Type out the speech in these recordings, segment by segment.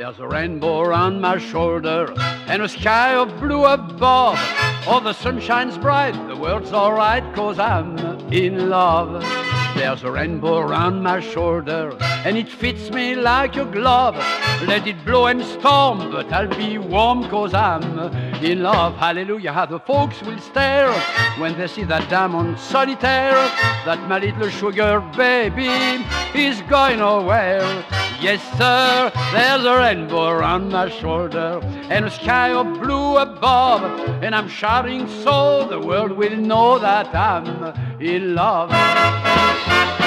There's a rainbow around my shoulder and a sky of blue above. Oh, the sun shines bright, the world's alright, cause I'm in love. There's a rainbow around my shoulder and it fits me like a glove. Let it blow and storm, but I'll be warm cause I'm in love. Hallelujah, how the folks will stare when they see that diamond solitaire, that my little sugar baby is going nowhere. Yes, sir, there's a rainbow around my shoulder and a sky of blue above, and I'm shouting so the world will know that I'm in love.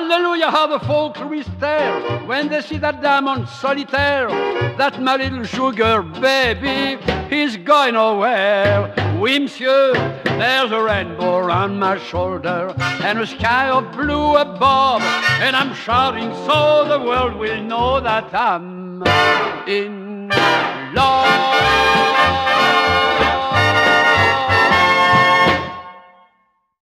Hallelujah, how the folks will stare when they see that diamond solitaire, that my little sugar baby is going nowhere. Oui, monsieur, there's a rainbow around my shoulder and a sky of blue above, and I'm shouting so the world will know that I'm in love.